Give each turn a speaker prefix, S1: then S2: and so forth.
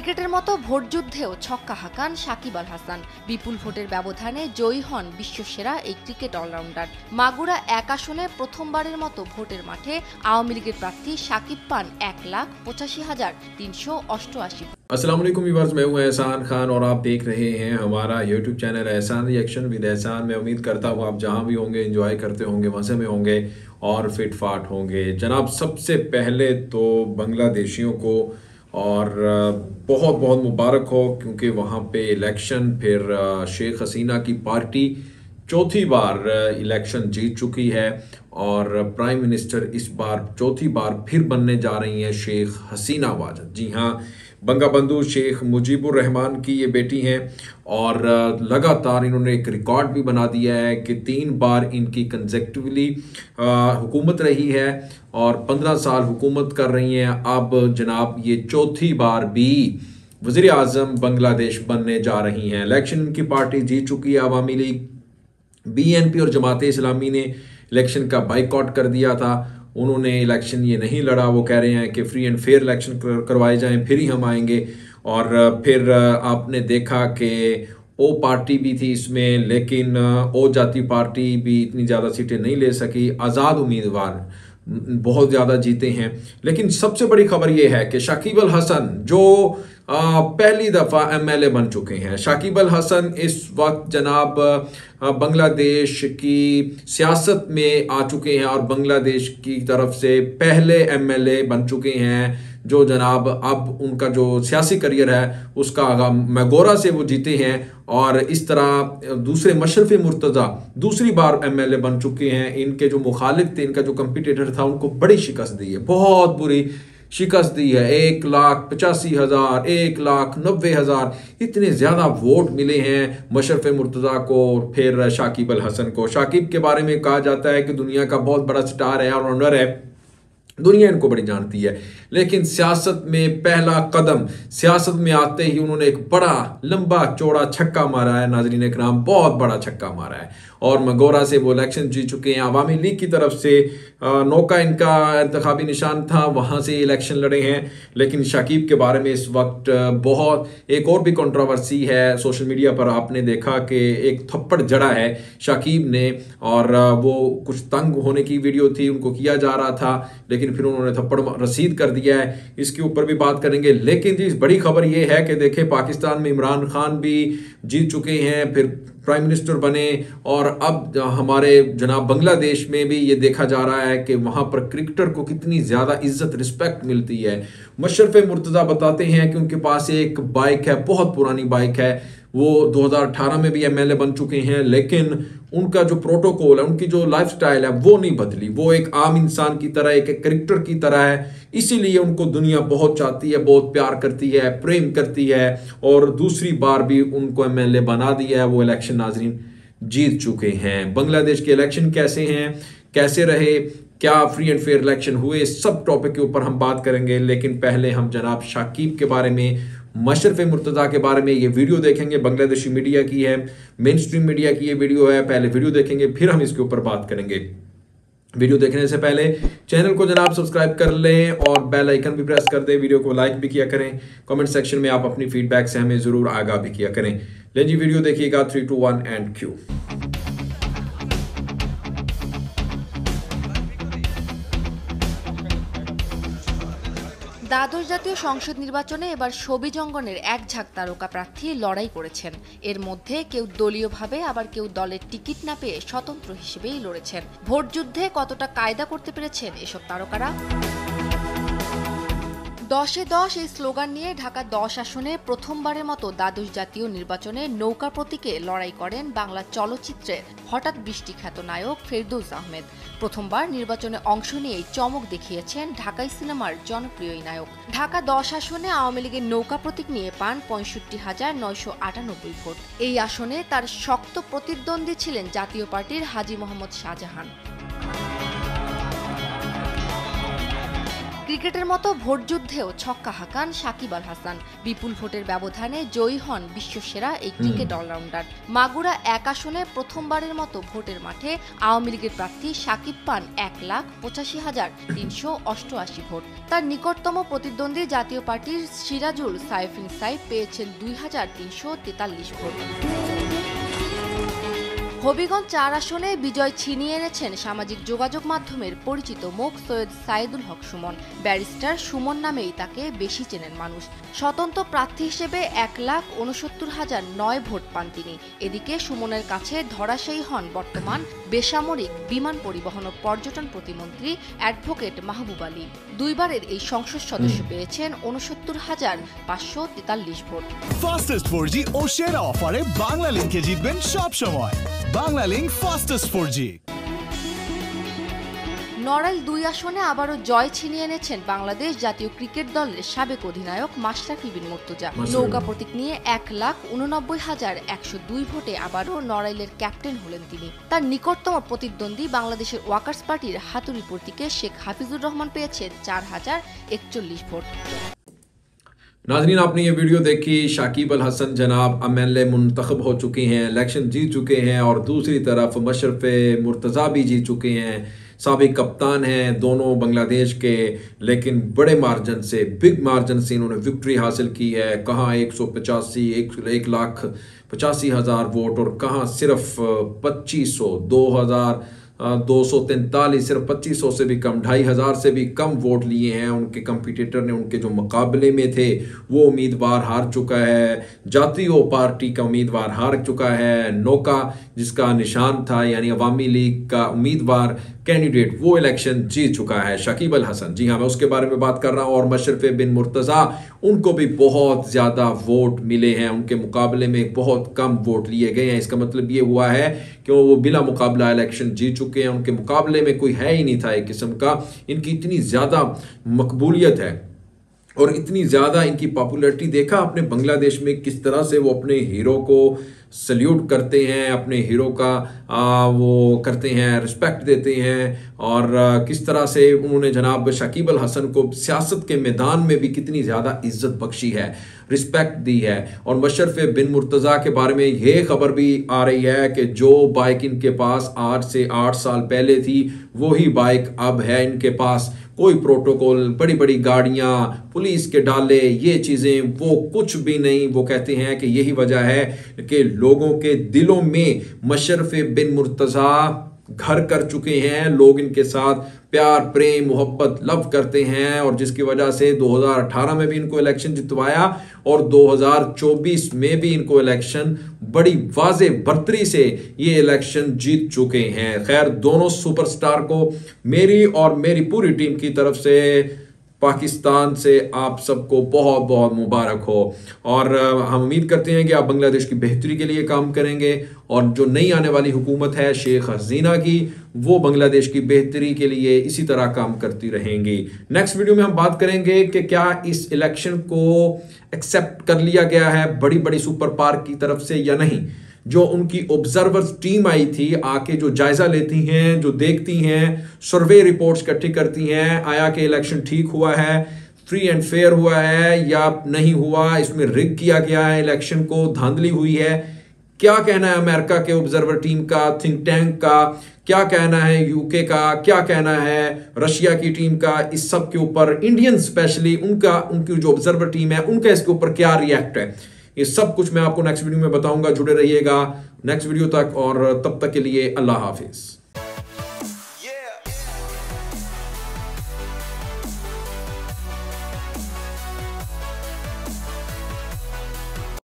S1: ক্রিকেটের মতো ভোটযুদ্ধেও ছক্কা হাঁকান সাকিব আল হাসান বিপুল ভোটের ব্যবধানে জয়ী হন বিশ্বসেরা এই ক্রিকেট অলরাউন্ডার মাগুরা এক আসনে প্রথমবারের মতো ভোটের মাঠে আওয়ামী লীগের প্রার্থী সাকিব পান এক লাখ পঁচাশি হাজার তিনশো অষ্টআশি
S2: अस्सलाम वालेकुम व्यूअर्स मैं हूं एहसान खान और आप देख रहे हैं हमारा YouTube channel Ehsan reaction with Ehsan मैं उम्मीद करता हूं आप जहां भी होंगे एंजॉय करते होंगे मज़े में होंगे और फिट फाट होंगे जनाब सबसे पहले तो बांग्लादेशियों को और बहुत बहुत मुबारक हो क्योंकि वहाँ पे इलेक्शन, फिर शेख हसीना की पार्टी चौथी बार इलेक्शन जीत चुकी है और प्राइम मिनिस्टर इस बार चौथी बार फिर बनने जा रही हैं शेख हसीना वाजद। जी हाँ बंगा बंधु शेख मुजीबुर रहमान की ये बेटी हैं और लगातार इन्होंने एक रिकॉर्ड भी बना दिया है कि तीन बार इनकी कंजेक्टिवली हुकूमत रही है और पंद्रह साल हुकूमत कर रही हैं। अब जनाब ये चौथी बार भी वज़ी अजम बांग्लादेश बनने जा रही हैं। इलेक्शन इनकी पार्टी जीत चुकी है अवामी लीग। बीएनपी और जमात इस्लामी ने इलेक्शन का बाइकआउट कर दिया था। उन्होंने इलेक्शन ये नहीं लड़ा। वो कह रहे हैं कि फ्री एंड फेयर इलेक्शन करवाए जाएँ, फिर ही हम आएँगे। और फिर आपने देखा कि ओ पार्टी भी थी इसमें, लेकिन ओ जाति पार्टी भी इतनी ज़्यादा सीटें नहीं ले सकी। आज़ाद उम्मीदवार बहुत ज़्यादा जीते हैं। लेकिन सबसे बड़ी खबर यह है कि शाकिब अल हसन, जो पहली दफ़ा एमएलए बन चुके हैं। शाकिब अल हसन इस वक्त जनाब बांग्लादेश की सियासत में आ चुके हैं और बांग्लादेश की तरफ़ से पहले एमएलए बन चुके हैं, जो जनाब अब उनका जो सियासी करियर है, उसका आगा मैगोरा से वो जीते हैं और इस तरह दूसरे मशरफ मुर्तज़ा दूसरी बार एमएलए बन चुके हैं। इनके जो मुखालिफ थे, इनका जो कंपिटेटर था, उनको बड़ी शिकस्त दी है। बहुत बुरी शिकस्त दी है। एक लाख पचासी हज़ार, एक लाख नब्बे हज़ार। इतने ज़्यादा वोट मिले हैं मशरफ मुर्तज़ा को और फिर शाकिब अल हसन को। शाकिब के बारे में कहा जाता है कि दुनिया का बहुत बड़ा स्टार है और ऑनर है। दुनिया इनको बड़ी जानती है। लेकिन सियासत में पहला कदम, सियासत में आते ही उन्होंने एक बड़ा, लंबा चौड़ा छक्का मारा है। नाजरीन कराम बहुत बड़ा छक्का मारा है। और मगोरा से वो इलेक्शन जीत चुके हैं। अवामी लीग की तरफ़ से नौका इनका इंतबी निशान था, वहाँ से इलेक्शन लड़े हैं। लेकिन शाकिब के बारे में इस वक्त बहुत, एक और भी कंट्रोवर्सी है। सोशल मीडिया पर आपने देखा कि एक थप्पड़ जड़ा है शाकिब ने। और वो कुछ तंग होने की वीडियो थी, उनको किया जा रहा था। लेकिन फिर उन्होंने थप्पड़ रसीद कर दिया है। इसके ऊपर भी बात करेंगे। लेकिन जी, बड़ी खबर ये है कि देखें, पाकिस्तान में इमरान खान भी जीत चुके हैं, फिर प्राइम मिनिस्टर बने और अब हमारे जनाब बांग्लादेश में भी ये देखा जा रहा है कि वहाँ पर क्रिकेटर को कितनी ज़्यादा इज़्ज़त, रिस्पेक्ट मिलती है। मशरफ मुर्तज़ा बताते हैं कि उनके पास एक बाइक है, बहुत पुरानी बाइक है। वो 2018 में भी एमएलए बन चुके हैं, लेकिन उनका जो प्रोटोकॉल है, उनकी जो लाइफस्टाइल है, वो नहीं बदली। वो एक आम इंसान की तरह, एक करेक्टर की तरह है। इसीलिए उनको दुनिया बहुत चाहती है, बहुत प्यार करती है, प्रेम करती है, और दूसरी बार भी उनको एमएलए बना दिया है वो इलेक्शन नाजरीन। जीत चुके हैं। बांग्लादेश के इलेक्शन कैसे हैं, कैसे रहे, क्या फ्री एंड फेयर इलेक्शन हुए, सब टॉपिक के ऊपर हम बात करेंगे, लेकिन पहले हम जनाब शाकिब के बारे में मशरफ मुर्तज़ा के बारे में ये वीडियो देखेंगे, बांग्लादेशी मीडिया की है मेन स्ट्रीम मीडिया की ये वीडियो है, पहले वीडियो देखेंगे, फिर हम इसके ऊपर बात करेंगे। वीडियो देखने से पहले चैनल को जनाब सब्सक्राइब कर लें और बेल आइकन भी प्रेस कर दें, वीडियो को लाइक भी किया करें, कमेंट सेक्शन में आप अपनी फीडबैक से हमें ज़रूर आगाह भी किया करें। लें जी, वीडियो देखिएगा three two one and Q
S1: দ্বাদশ জাতীয় সংসদ নির্বাচনে এবার সবিজ অঙ্গনের এক ঝাঁক তারকা প্রার্থী লড়াই করেছেন। এর মধ্যে কেউ দলীয়ভাবে, আবার কেউ দলের টিকিট না পেয়ে স্বতন্ত্র হিসেবেই লড়েছেন। ভোট যুদ্ধে কতটা কায়দা করতে পেরেছেন এসব তারকারা? দশে দশ এই স্লোগান নিয়ে ঢাকা দশ আসনে প্রথমবারের মতো দ্বাদশ জাতীয় নির্বাচনে নৌকা প্রতীকে লড়াই করেন বাংলা চলচ্চিত্রের হঠাৎ বৃষ্টিখ্যাত নায়ক ফেরদৌস আহমেদ। প্রথমবার নির্বাচনে অংশ নিয়েই চমক দেখিয়েছেন ঢাকাই সিনেমার জনপ্রিয় নায়ক। ঢাকা দশ আসনে আওয়ামী লীগের নৌকা প্রতীক নিয়ে পান পঁয়ষট্টি হাজার নয়শো আটানব্বই ভোট। এই আসনে তার শক্ত প্রতিদ্বন্দ্বী ছিলেন জাতীয় পার্টির হাজি মোহাম্মদ শাহজাহান। ক্রিকেটের মতো ভোটযুদ্ধেও ছক্কা হাঁকান সাকিব আল হাসান। বিপুল ভোটের ব্যবধানে জয়ী হন বিশ্বসেরা এই ক্রিকেট অলরাউন্ডার। মাগুরা এক আসনে প্রথমবারের মতো ভোটের মাঠে আওয়ামী লীগের প্রার্থী সাকিব পান এক লাখ পঁচাশি হাজার তিনশো অষ্টআশি ভোট। তার নিকটতম প্রতিদ্বন্দ্বী জাতীয় পার্টির সিরাজুল সাইফিন সাইফ পেয়েছেন দুই হাজার তিনশো তেতাল্লিশ ভোট। হবিগঞ্জ চার আসনে বিজয় ছিনিয়ে এনেছেন সামাজিক যোগাযোগ মাধ্যমের পরিচিত মুখ সৈয়দ সাইদুল হক সুমন। ব্যারিস্টার সুমন নামেই তাকে বেশি চেনেন মানুষ। স্বতন্ত্র প্রার্থী হিসেবে এক লাখ উনসত্তর হাজার নয় ভোট পান তিনি। এদিকে সুমনের কাছে ধরাশায়ী হন বর্তমান বেসামরিক বিমান পরিবহন ও পর্যটন প্রতিমন্ত্রী অ্যাডভোকেট মাহবুব আলী। দুইবারের এই সংসদ সদস্য পেয়েছেন উনসত্তর হাজার পাঁচশো তেতাল্লিশ ভোট।
S3: ফাস্টেস্ট ফোর জি ও সেরা অফারে বাংলা লিঙ্কে জিতবেন সব সময় ফাস্টেস্ট ফোর জি
S1: নড়াইল দুই আসনে আবারও জয় ছিনিয়ে এনেছেন বাংলাদেশ জাতীয় ক্রিকেট দলের সাবেক অধিনায়ক মাশরাফি বিন মুর্তজা। নৌকা প্রতীক নিয়ে এক লাখ উননব্বই হাজার একশো দুই ভোটে আবারও নড়াইলের ক্যাপ্টেন হলেন তিনি। তার নিকটতম প্রতিদ্বন্দ্বী বাংলাদেশের ওয়াকার্স পার্টির হাতুড়ি প্রতীকে শেখ হাফিজুর রহমান পেয়েছেন চার হাজার একচল্লিশ ভোট।
S2: नाजरीन, आपने ये वीडियो देखी, शाकिब अल हसन जनाब एम एल ए मुंतखब हो चुके हैं, इलेक्शन जीत चुके हैं और दूसरी तरफ़ मशरफ मुर्तज़ा भी जीत चुके हैं। सबक कप्तान हैं दोनों बांग्लादेश के, लेकिन बड़े मार्जिन से, बिग मार्जिन से इन्होंने विक्ट्री हासिल की है। कहाँ एक सौ पचासी, एक एक लाख पचासी हज़ार वोट और कहाँ सिर्फ़ पच्चीस सौ, दो हज़ार दो सौ तैंतालीस सिर्फ़ पच्चीस सौ से भी कम, ढाई हज़ार से भी कम वोट लिए हैं उनके कंपिटिटर ने, उनके जो मुकाबले में थे, वो उम्मीदवार हार चुका है। जातीय पार्टी का उम्मीदवार हार चुका है, नौका जिसका निशान था, यानी अवामी लीग का उम्मीदवार कैंडिडेट वो इलेक्शन जीत चुका है। शकीब अल हसन, जी हाँ मैं उसके बारे में बात कर रहा हूँ और मशरफ बिन मुर्तज़ा, उनको भी बहुत ज़्यादा वोट मिले हैं। उनके मुकाबले में बहुत कम वोट लिए गए हैं। इसका मतलब ये हुआ है कि वो बिला मुकाबला इलेक्शन जीत चुके हैं उनके मुकाबले में कोई है ही नहीं था एक किस्म का। इनकी इतनी ज़्यादा मकबूलियत है और इतनी ज़्यादा इनकी पॉपुलैरिटी देखा आपने बांग्लादेश में किस तरह से वो अपने हीरो को सल्यूट करते हैं अपने हीरो का आ, वो करते हैं रिस्पेक्ट देते हैं और आ, किस तरह से उन्होंने जनाब शकीब अल हसन को सियासत के मैदान में भी कितनी ज़्यादा इज़्ज़त बख्शी है। रिस्पेक्ट दी है। और मशरफ बिन मुर्तज़ा के बारे में ये खबर भी आ रही है कि जो बाइक इनके पास आठ से आठ साल पहले थी, वही बाइक अब है इनके पास। कोई प्रोटोकॉल बड़ी बड़ी गाड़ियाँ, पुलिस के डाले, ये चीज़ें, वो कुछ भी नहीं। वो कहते हैं कि यही वजह है कि लोगों के दिलों में मशरफ बिन मुर्तज़ा घर कर चुके हैं, लोग इनके साथ प्यार, प्रेम, मोहब्बत, लव करते हैं और जिसकी वजह से 2018 में भी इनको इलेक्शन जितवाया और 2024 में भी इनको इलेक्शन बड़ी वाजे बर्तरी से ये इलेक्शन जीत चुके हैं। खैर, दोनों सुपरस्टार को मेरी और मेरी पूरी टीम की तरफ़ से पाकिस्तान से आप सबको बहुत बहुत मुबारक हो। और हम उम्मीद करते हैं कि आप बांग्लादेश की बेहतरी के लिए काम करेंगे और जो नई आने वाली हुकूमत है, शेख हसीना की, वो बांग्लादेश की बेहतरी के लिए इसी तरह काम करती रहेंगी। नेक्स्ट वीडियो में हम बात करेंगे कि क्या इस इलेक्शन को एक्सेप्ट कर लिया गया है बड़ी बड़ी सुपर पार्क की तरफ़ से या नहीं। जो उनकी ऑब्जर्वर टीम आई थी, आके जो जायजा लेती हैं, जो देखती हैं सर्वे रिपोर्ट्स इकट्ठी करती हैं, आया कि इलेक्शन ठीक हुआ है फ्री एंड फेयर हुआ है या नहीं हुआ, इसमें रिग किया गया है इलेक्शन को, धांधली हुई है। क्या कहना है अमेरिका के ऑब्जर्वर टीम का थिंक टैंक का? क्या कहना है यूके का? क्या कहना है रशिया की टीम का? इस सब के ऊपर इंडियन स्पेशली उनका, उनकी जो ऑब्जर्वर टीम है, उनका इसके ऊपर क्या रिएक्ट है? ये सब कुछ मैं आपको नेक्स्ट वीडियो में बताऊँगा। जुड़े रहिएगा। नेक्स्ट वीडियो तक और तब तक के लिए अल्लाह हाफिज़।